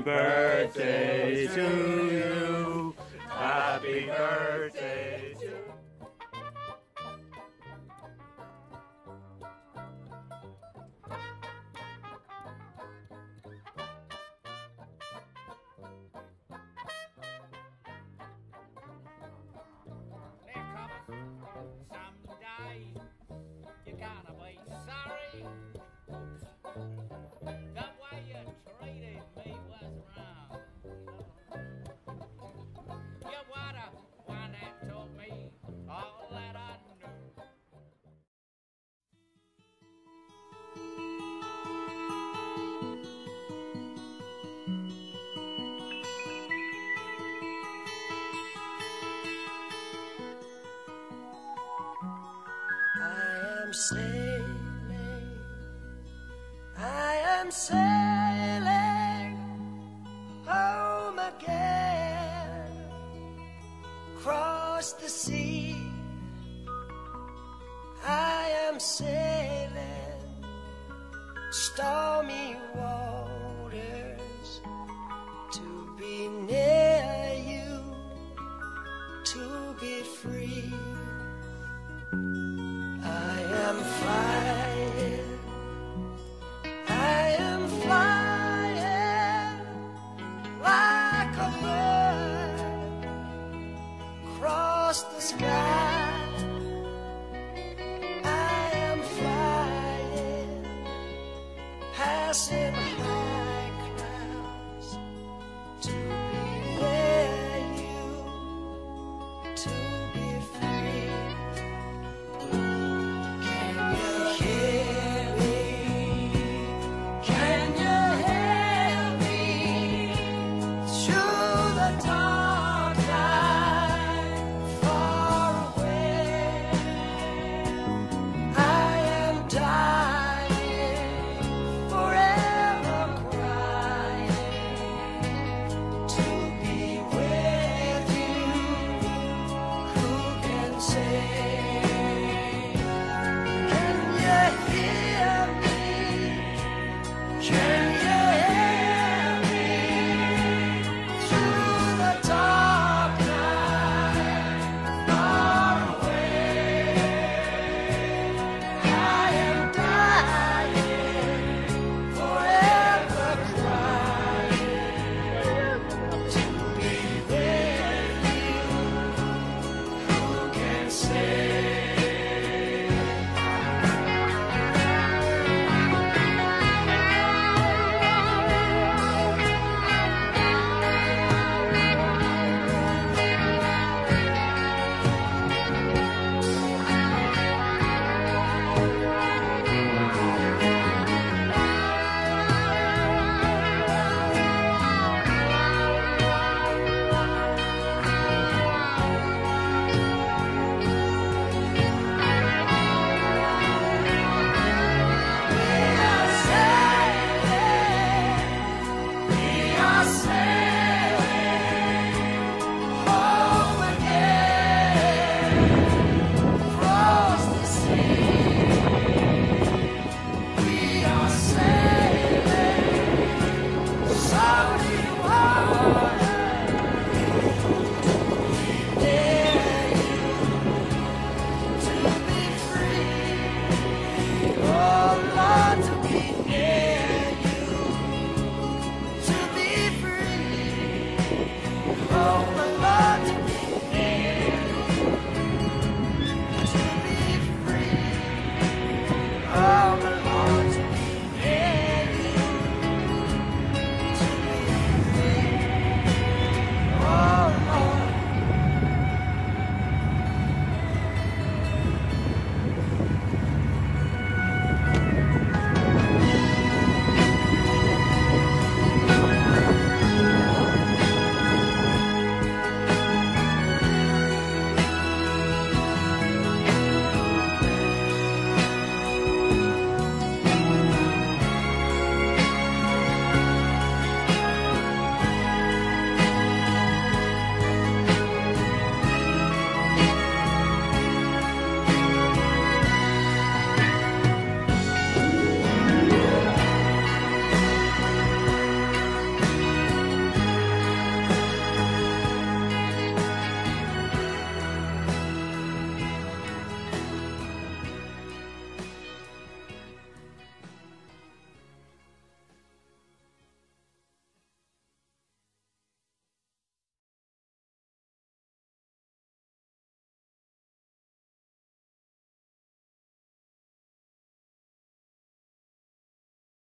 birthday to you. am sailing, I am sailing home again. Cross the sea, I am sailing stormy water. say.